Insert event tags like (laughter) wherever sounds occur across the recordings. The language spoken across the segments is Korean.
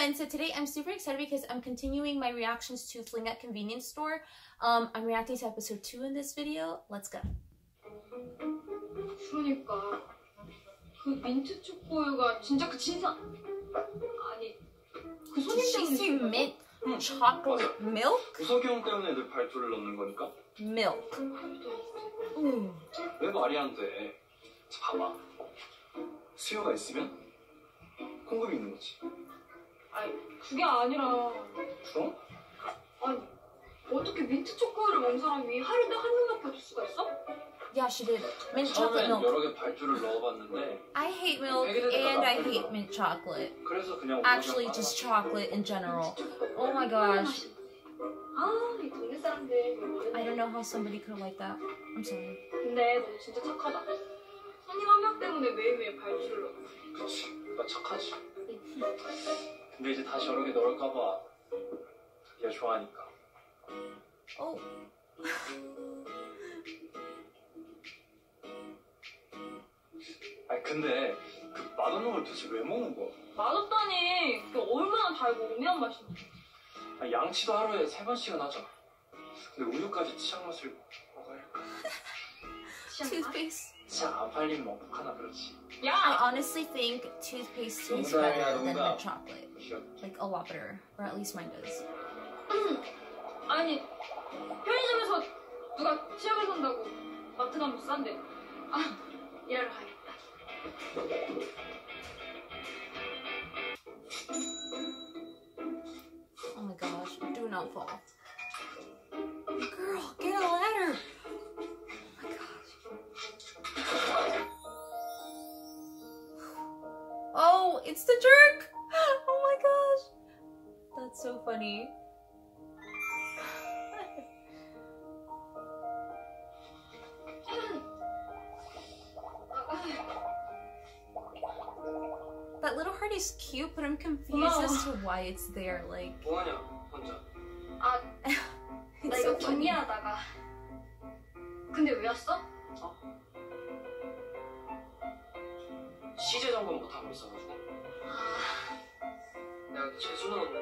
and so today I'm super excited because I'm continuing my reactions to Fling at Convenience Store. Um, I'm reacting to episode 2 in this video. Let's go. 그러니까 그 민트 초코우유가 진짜 그 진상 아니 그 손님 때문에 mint chocolate milk? 형 때문에 늘 발주를 넣는 거니까? Milk. 음. 왜 말이 안 돼? 자, 봐봐. 수요가 있으면 공급이 있는 거지. 아니 그게 아니라 그럼? 아니 어떻게 민트 초코우유를 먹는 사람이 하루에 한 명밖에 없을 수가 있어? Yeah, she did. Mint chocolate 처음엔 milk. 여러 개 발주를 넣어봤는데 I hate milk and I hate mint chocolate. 그래서 그냥 Actually, 오히려 just chocolate in general. Oh my gosh. 맛있- 아, 이 동네 사람들. I don't know how somebody could like that. I'm sorry. 근데 너 진짜 착하다. 손님 한 명 때문에 매일매일 발주를 넣어. 그치 나 착하지 근데 이제 다시 여러 개 넣을까봐 얘 좋아하니까 Oh. 아니 근데 그 맛없는 걸 도대체 왜 먹는 거야? 맛없다니. 그게 얼마나 달고 오묘한 맛인데. 아니, 양치도 하루에 세 번씩은 하잖아 근데 우유까지 치약 맛을 먹어야 할까? 취향 Toothpaste. 치약 안 팔리면 먹복하나 그렇지 I 야! honestly think toothpaste tastes better than mint chocolate. 귀엽 Like a lot better. Or at least mine does. (clears throat) 아니, 편의점에서 누가 치약을 산다고 마트 가면 싼데. 아, 일하러 가야겠다. Oh my gosh. Do not fall. Girl, get a ladder. Oh my gosh. Oh, it's the jerk. Oh funny. That little heart is cute, but I'm confused as to why it's there. Like, 뭐하냐 혼자 아, 나 it's 이거 so funny. 정리하다가. 근데 왜 왔어? 시제 점검 못 하고 있어가지고 내가 재수는 없는데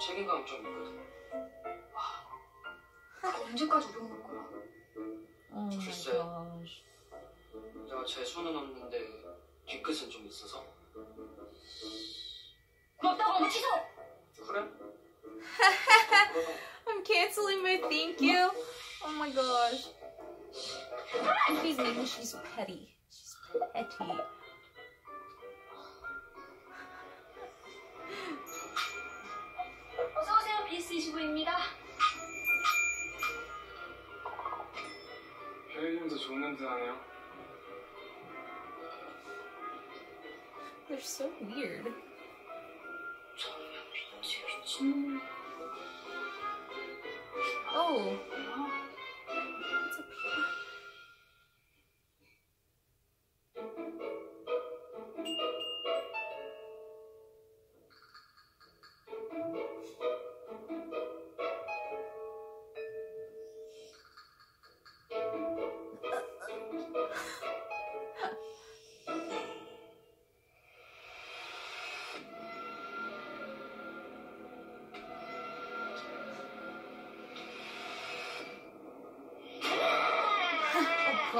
책임감 좀 있거든 아, 언제까지 우리 먹을 거야? Oh my 글쎄. gosh. 내가 재수는 없는데 뒤끝은 좀 있어서 고맙다고 하면 취소! 그래? (laughs) I'm canceling my thank you. Oh my gosh. She's name she's petty. She's petty. 어서오세요, BC25입니다. 편의점에서 좋은 냄새 나네요 They're so weird. Oh.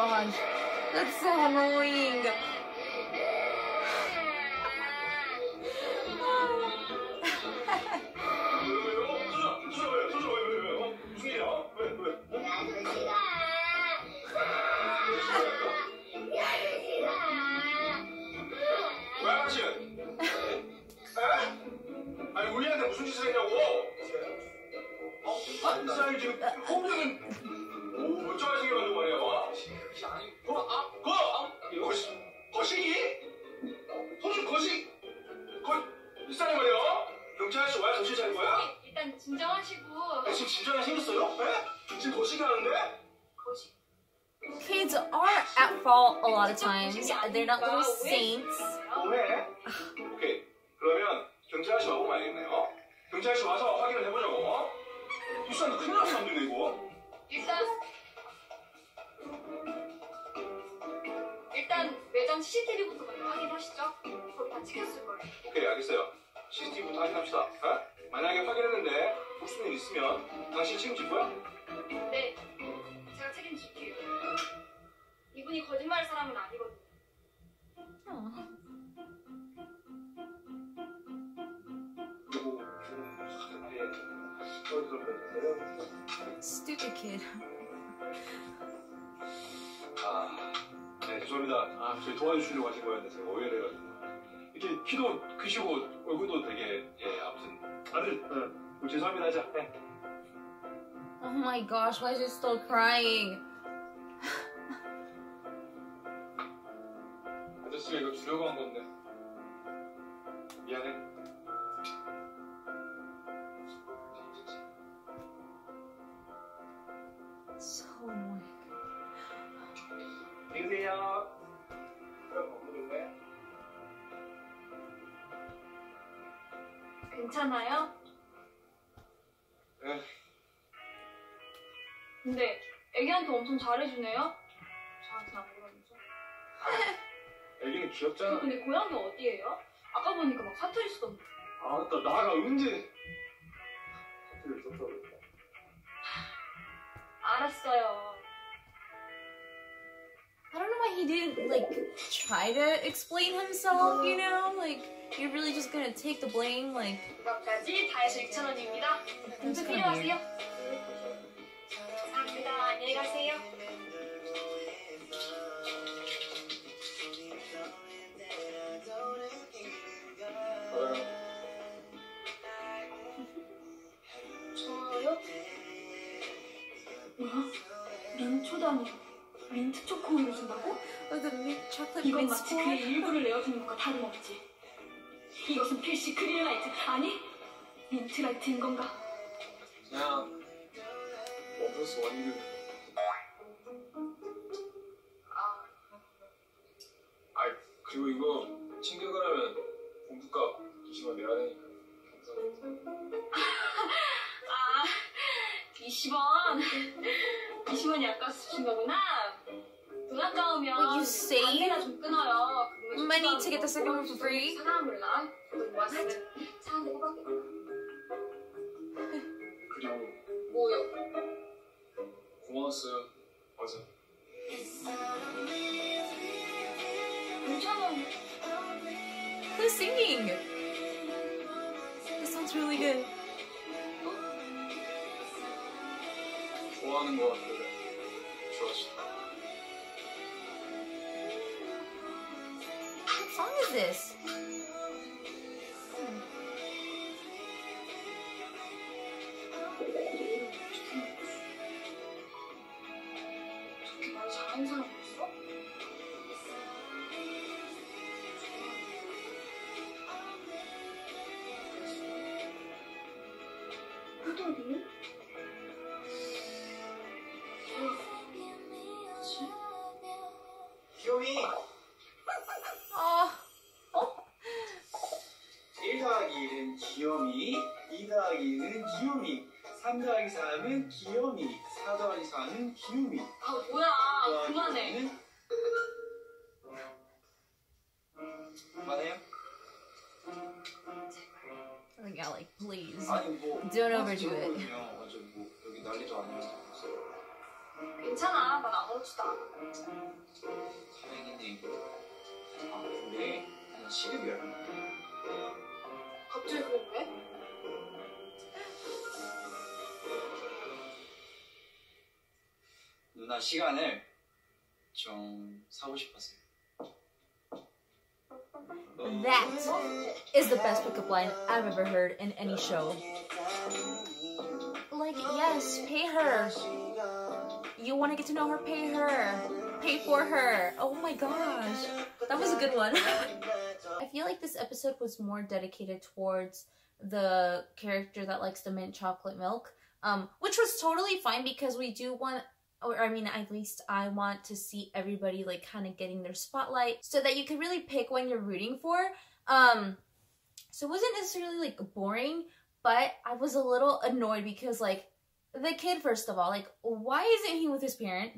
Oh gosh. That's so annoying. 아니 우리한테 무슨 짓을 했냐고? 어? 아, 지금 홍정은 fault a lot of times. They're not little saints. 뭐해? 오케이. 그러면 경찰 아저씨 와보면 알겠네요. 경찰 아저씨 와서 확인을 해보자고. 이 사람도 큰일 안 되네, 이거. 일단 일단 매장 CCTV부터 먼저 확인하시죠. 거기 다 찍혔을 거예요. 오케이, 알겠어요. CCTV부터 확인합시다. 어? 만약에 확인했는데 무슨 일 있으면 당신 책임질 거야? 이분이 거짓말 사람은 아니거든요. Stupid kid. 아, 네, 죄송합니다. 아, 저희 도와주시려고 하신 거였는데 제가 오해해가지고. 이렇게 키도 크시고 얼굴도 되게, 예, 아무튼. 아무튼, 어, 죄송합니다. 하자. 네. Oh my gosh, why is she still crying? 아저씨가 이거 주려고 한 건데. 미안해. So annoying. 안녕히 계세요. 그럼 먹는 괜찮아요? 네. 근데 애기한테 엄청 잘해주네요? 저한테는 안 그러면서. (laughs) 애기는 저 귀엽잖아. 근데 고향이 어디예요? 아까 보니까 막 사투리 쓰던데. 아, 맞다. 나가 언제. 사투리를 썼다고 그랬다. 알았어요. I don't know why he didn't like try to explain himself, you know? Like you're really just gonna take the blame, like 그것까지 다 해서 6,000원입니다. That's 좀 kind of 필요하세요? weird. 감사합니다. 안녕히 가세요. 민초단이 민트 초코우유를 준다고? 이건 마치 그의. 일부를 내어주는 것과 다름없지. 이것은 필시 green light 아니 mint light인 건가? 그냥 one plus one이면 아 그리고 이거 챙겨가려면 봉투값 20원 내야 되니까 감사합니다 (laughs) 아 20원 20원이 아까워서 주신 거구나. 돈 아까우면 you save 담배나 좀 끊어요. money to get the second one for free? 사람 몰라. 돈 모았으면 차한대 뽑았겠다. 그리고 뭐요? 고마웠어요 맞아 괜찮아. Who's singing? This sounds really good. 좋아하는 거 같길래 좋았어 What song is this? 그렇게 말 잘하는 사람 없어? 호 3 더하기 4는 귀요미 4 더하기 4는 귀요미 아 뭐야. 그만해. 그만해요? oh yeah, like please. 아니 뭐 Don't overdo it. 뭐 여기 난리도 아니면서 괜찮아. 난 아무렇지도 않아. 다행이네. 아 근데 난 시급이야. 갑자기 그건 시간을 좀 사고 싶었어요 That is the best pickup line I've ever heard in any show. Like, yes, pay her. You want to get to know her, pay her. Pay for her. Oh my gosh. That was a good one. (laughs) I feel like this episode was more dedicated towards the character that likes the mint chocolate milk, um, which was totally fine because we do want or I mean, at least I want to see everybody like kind of getting their spotlight so that you can really pick when you're rooting for. Um, so it wasn't necessarily like boring, but I was a little annoyed because like the kid, first of all, like why isn't he with his parent?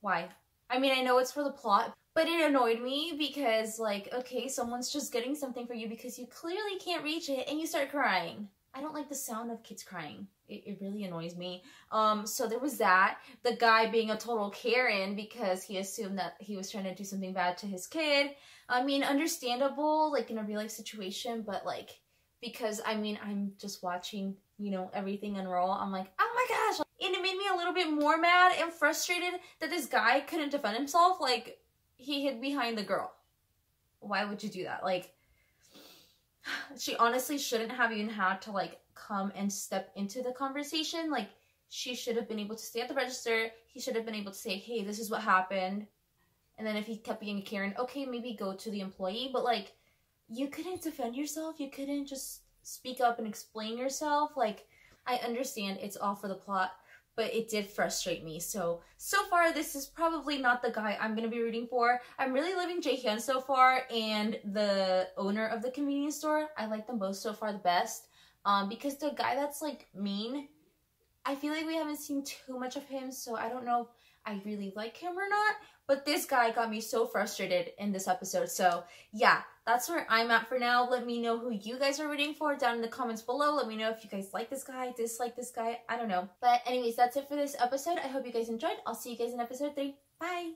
Why? I mean, I know it's for the plot, But it annoyed me because, like, okay, someone's just getting something for you because you clearly can't reach it and you start crying. I don't like the sound of kids crying. It, it really annoys me. Um, so there was that. The guy being a total Karen because he assumed that he was trying to do something bad to his kid. I mean, understandable, like in a real life situation, but like, because I mean, I'm just watching, you know, everything unroll. I'm like, oh my gosh. And it made me a little bit more mad and frustrated that this guy couldn't defend himself. Like, he hid behind the girl. Why would you do that? Like, she honestly shouldn't have even had to like come and step into the conversation. Like, she should have been able to stay at the register. He should have been able to say, hey, this is what happened. And then if he kept being a Karen, okay, maybe go to the employee. But like, you couldn't defend yourself. You couldn't just speak up and explain yourself. Like, I understand it's all for the plot, but it did frustrate me. So, so far, this is probably not the guy I'm going to be rooting for. I'm really loving Jae Hyun so far, and the owner of the convenience store. I like them both so far the best. Um, because the guy that's like mean, I feel like we haven't seen too much of him, so I don't know I really like him or not. But this guy got me so frustrated in this episode. So, yeah, that's where I'm at for now. Let me know who you guys are rooting for down in the comments below. Let me know if you guys like this guy, dislike this guy. I don't know. But anyways, that's it for this episode. I hope you guys enjoyed. I'll see you guys in episode 3. Bye!